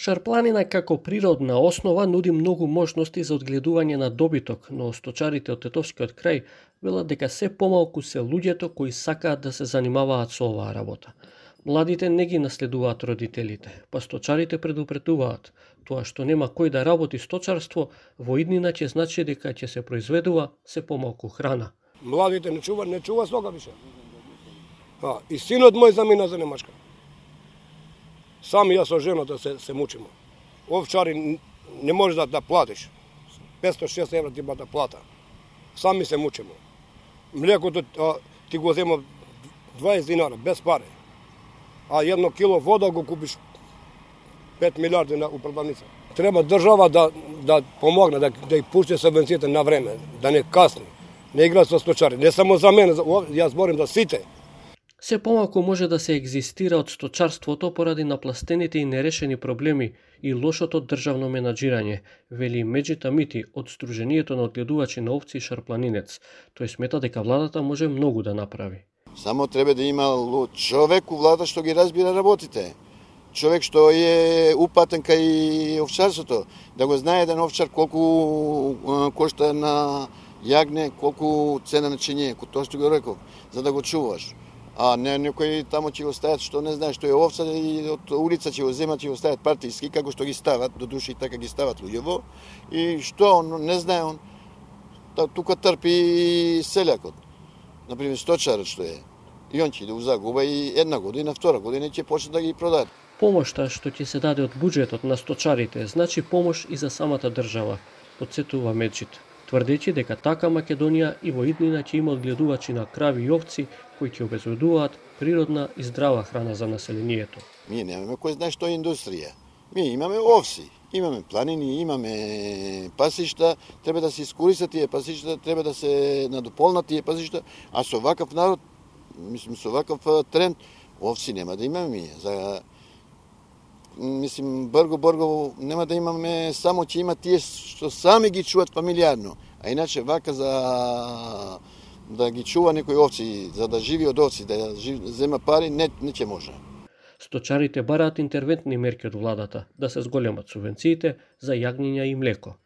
Шарпланина како природна основа нуди многу можности за одгледување на добиток, но сточарите од Тетовскиот крај велат дека се помалку се луѓето кои сакаат да се занимаваат со оваа работа. Младите не ги наследуваат родителите, па сточарите предупредуваат, тоа што нема кој да работи сточарство, во иднина ќе значи дека ќе се произведува се помалку храна. Младите не чува, не чува слога више. А, и синот мој замина за Немачка. Сами јас со жената се, се мучимо. Овчари не можеш да, да платиш. 506 евра ти бата да плата. Сами се мучимо. Млекото а, ти го зема 20 динара, без пари. А едно кило вода го купиш 5 милиарди на управданица. Треба држава да, да помогне, да, да ја пушти субвенциите на време, да не касни. Не игра со сточари. Не само за мене, јас борим за сите. Се помалку може да се екзистира од сточарството поради напластените и нерешени проблеми и лошото државно менаџирање, вели Меджита Мити од Сдруженијето на одгледувачи на овци и шарпланинец. Тој смета дека владата може многу да направи. Само треба да има човек у влада што ги разбира работите. Човек што е упатен кај овчарството, да го знае еден овчар колку кошта на јагне, колку цена на чиније, тоа што го реков, за да го чуваш а не некои таму ќе го стават што не знае што е овца и од улица ќе го земат и го стават партиски како што ги стават до души така ги стават луѓево. И што он не знае он та, тука трпи селјакот. Например сточарот што е. И он ќе да загуба и една година, втора година ќе почне да ги продаде. Помошта што ќе се даде од буџетот на сточарите значи помош и за самата држава, подсетува Меджит тврдејќи дека така Македонија и во иднина ќе има одгледувачи на крави и овци кои ќе обезбедуваат природна и здрава храна за населението. Ние немаме кој знае што е индустрија. Ние имаме овси, имаме планини, имаме пасишта, треба да се искористат тие пасишта, треба да се надополнат тие пасишта, а со ваков народ, мислим со ваков тренд, овси нема да имаме ние. За мислим, брго, брго, нема да имаме само ќе има тие што сами ги чуват фамилиарно. А иначе вака за да ги чува некои овци, за да живи од овци, да зема пари, не, не ќе може. Сточарите бараат интервентни мерки од владата да се зголемат субвенциите за јагниња и млеко.